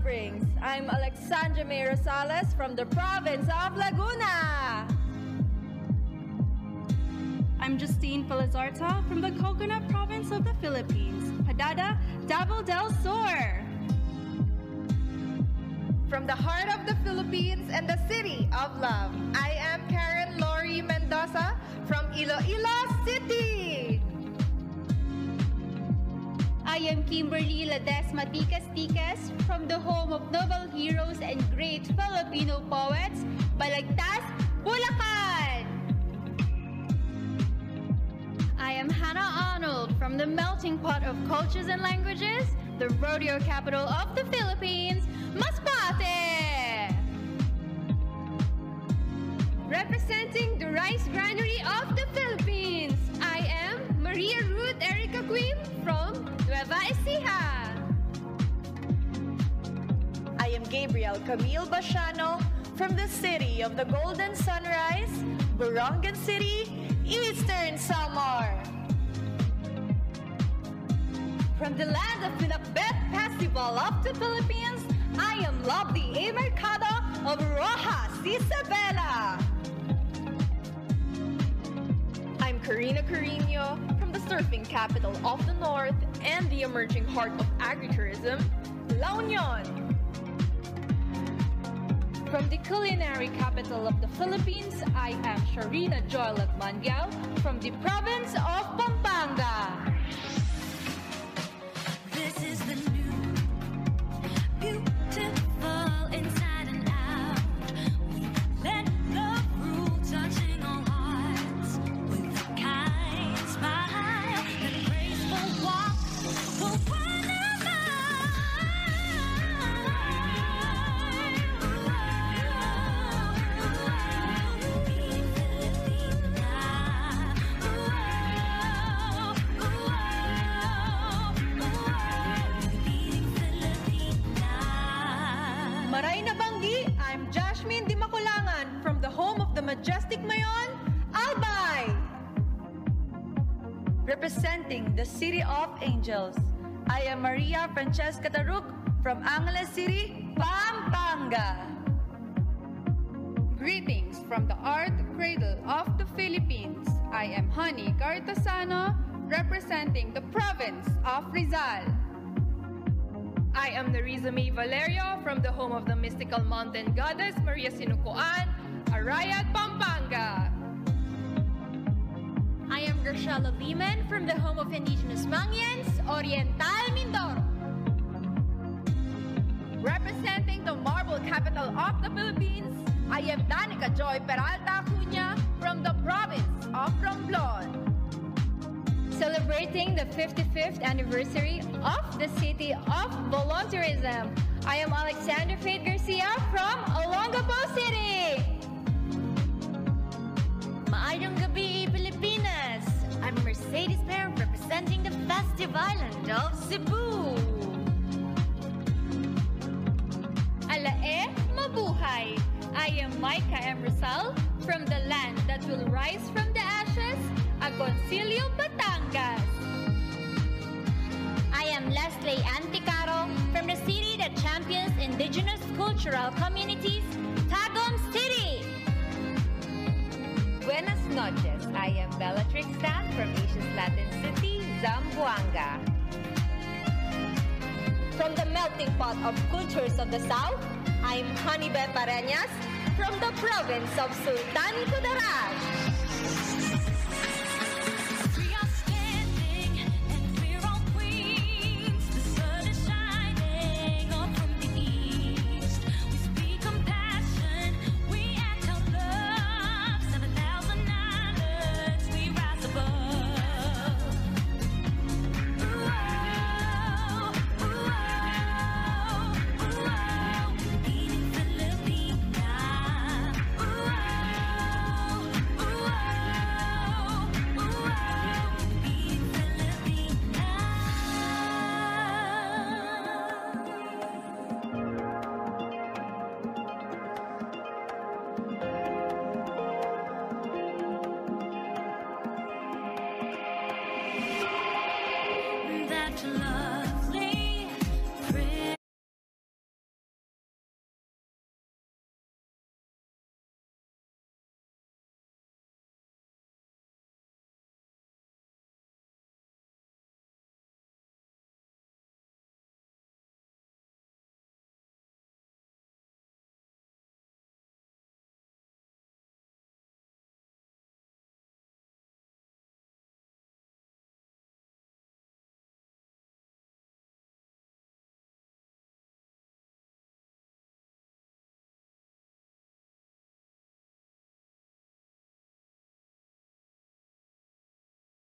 Springs. I'm Alexandra May Rosales from the province of Laguna. I'm Justine Felizarta from the Coconut Province of the Philippines, Padada, Davao del Sur. From the heart of the Philippines and the city of love, I am Karen Lori Mendoza from Iloilo City. I am Kimberly Ledesma Tikas Tikas from the home of noble heroes and great Filipino poets, Balagtas, Bulacan. I am Hannah Arnold from the melting pot of cultures and languages, the rodeo capital of the Philippines, Masbate. Representing the rice granary of the Philippines, I am Maria Ruth Erica Quim from Nueva Ecija. Gabriel Camille Basiano from the city of the Golden Sunrise, Borongan City, Eastern Samar. From the land of Pinakbet Festival of the Philippines, I am lovely A. Mercado of Roxas, Isabela. I'm Karina Carino from the surfing capital of the north and the emerging heart of agritourism, La Union. From the culinary capital of the Philippines, I am Sharina Joy Lagmangiao from the province of Pampanga. Representing the City of Angels, I am Maria Francesca Taruc from Angeles City, Pampanga. Greetings from the art cradle of the Philippines. I am Honey Cartasano, representing the province of Rizal. I am Nerissa May Valerio from the home of the mystical mountain goddess Maria Sinukuan, Arayat. I Lehman from the home of indigenous Mangyans, Oriental Mindoro. Representing the marble capital of the Philippines, I am Danica Joy Peralta Acuña from the province of Romblon. Celebrating the 55th anniversary of the City of Volunteerism, I am Alexander Faith Garcia from Olongapo City. Representing the festive island of Cebu. Alae Mabuhay! I am Micah M. Rizal from the land that will rise from the ashes, Agoncillo, Batangas. I am Leslie Anticaro from the city that champions indigenous cultural communities, Tagum City. Buenas noches. I am Bellatrix Tan from Asia's Latin City, Zamboanga. From the melting pot of cultures of the South, I'm Hanibe Pareñas from the province of Sultan Kudarat. love.